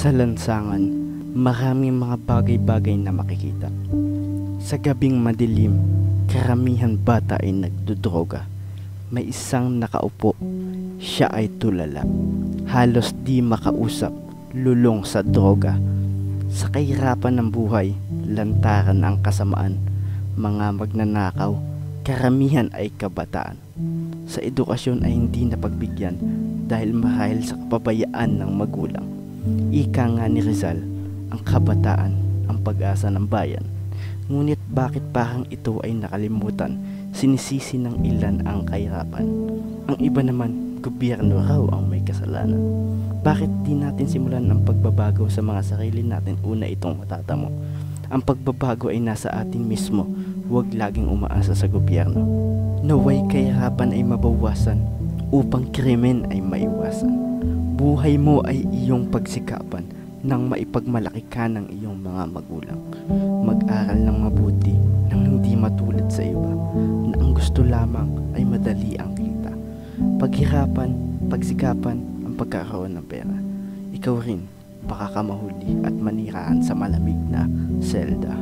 Sa lansangan, maraming mga bagay-bagay na makikita. Sa gabing madilim, karamihan bata ay nagdudroga. May isang nakaupo, siya ay tulala. Halos di makausap, lulong sa droga. Sa kahirapan ng buhay, lantaran ang kasamaan. Mga magnanakaw, karamihan ay kabataan. Sa edukasyon ay hindi napagbigyan dahil marahil sa kapabayaan ng magulang. Ika nga ni Rizal, ang kabataan ang pag-asa ng bayan. Ngunit bakit parang ito ay nakalimutan, sinisisi ng ilan ang kahirapan. Ang iba naman, gobyerno raw ang may kasalanan. Bakit di natin simulan ang pagbabago sa mga sarili natin una itong matatamo? Ang pagbabago ay nasa atin mismo, huwag laging umaasa sa gobyerno. Naway kahirapan ay mabawasan upang krimen ay maiwasan. Buhay mo ay iyong pagsikapan nang maipagmalaki ka ng iyong mga magulang. Mag-aral ng mabuti nang hindi matulad sa iba na ang gusto lamang ay madali ang kita. Paghirapan, pagsikapan ang pagkakaroon ng pera. Ikaw rin, baka ka mahuli at maniraan sa malamig na selda.